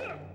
Yeah!